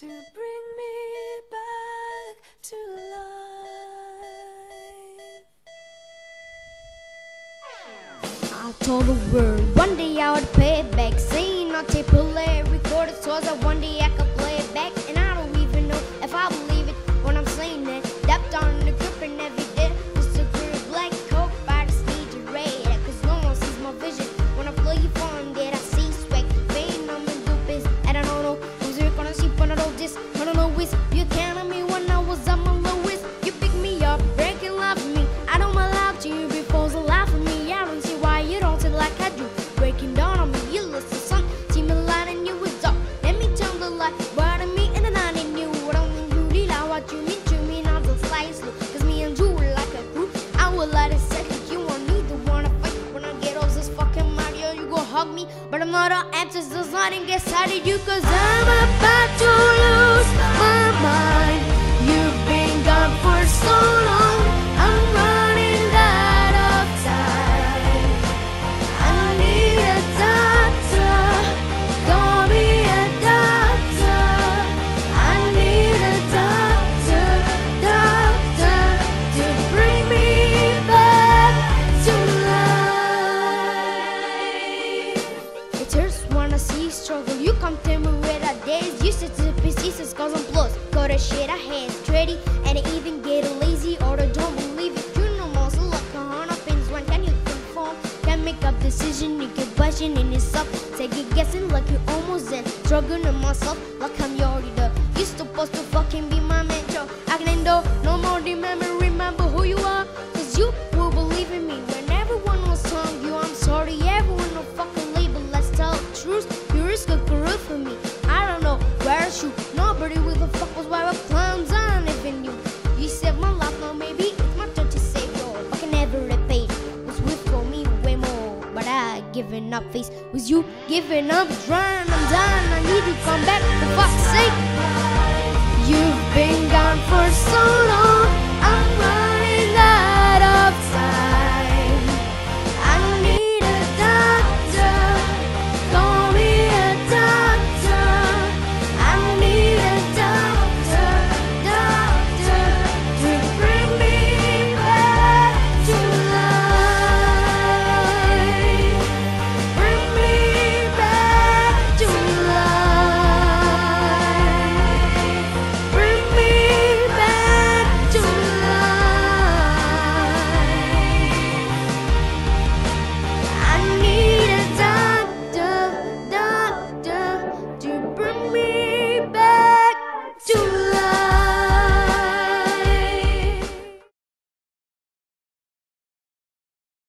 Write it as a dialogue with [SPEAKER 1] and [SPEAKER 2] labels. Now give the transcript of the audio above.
[SPEAKER 1] to bring me back to life.
[SPEAKER 2] I told the world one day I would pay it back. I don't it's you on me when I was at my lowest. You pick me up, break and love me. I don't allow to you before so laugh at me. I don't see why you don't say like I do. Breaking down on me, you listen, son. See me lying, you was up. Let me tell the lie. But me and then I knew what I'm gonna do. Like what you mean to me, not the slice. Cause me and you were like a group. I will let it set you want me to wanna fight. When I get off this fucking Mario, oh, you go hug me. But I'm not an answer, just not and get of you. Cause I'm about to lose my mind. You've been gone for To pieces cause I'm plus. Got the shit I had ready. And I even get lazy or don't believe it. You know most like a hundred things. When can you conform? Can't make up decision. You get questioning yourself. Second guessing like you almost in. Struggling to myself like I'm your leader. You supposed to I given up face. Was you giving up? Trying, I'm done. I need you come back for fuck's sake.